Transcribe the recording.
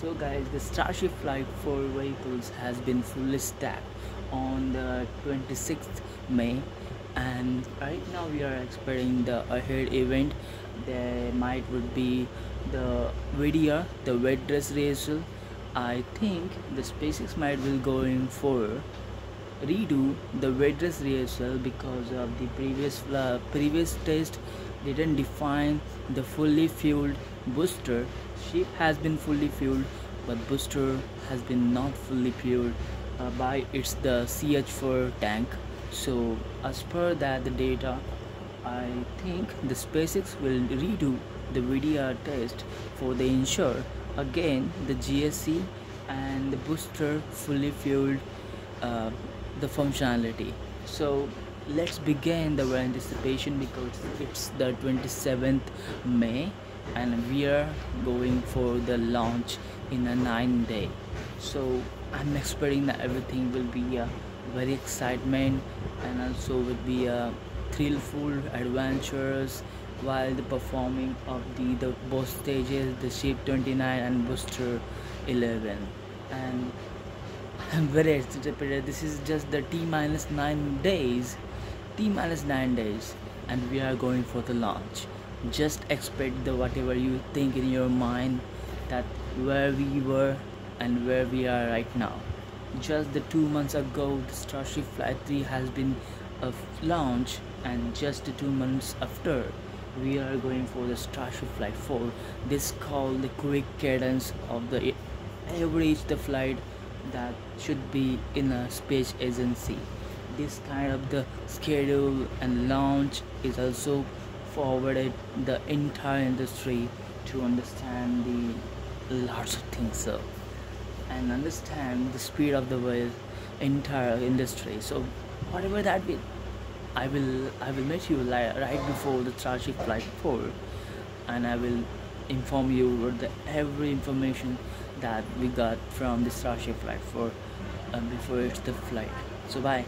So guys, the Starship Flight 4 vehicles has been fully stacked on the 26th May. And right now we are expecting the ahead event. There might would be the VDR, the wet dress rehearsal. I think the SpaceX might be going for redo the wet dress rehearsal because of the previous uh, previous test didn't define the fully fueled booster. Ship has been fully fueled but booster has been not fully fueled uh, by its the ch4 tank. So as per that the data i think the spacex will redo the vdr test for the ensure again the gsc and the booster fully fueled uh, the functionality. So let's begin the anticipation because it's the 27th may and we are going for the launch in a nine day. So i'm expecting that everything will be a very excitement and also will be a thrillful adventures while the performing of the the both stages the ship 29 and booster 11 and i'm very excited this is just the t minus nine days. T minus nine days. And we are going for the launch. Just expect the whatever you think in your mind that where we were and where we are right now. Just the two months ago the starship flight 3 has been a launch. And just two months after we are going for the starship flight 4 this called the quick cadence of the average the flight that should be in a space agency. This kind of the schedule and launch is also forwarded the entire industry to understand the lots of things so and understand the speed of the world entire industry. So whatever that be i will i will meet you like right before the tragic flight 4 and i will inform you about the every information that we got from the starship flight 4 uh, before it's the flight. So bye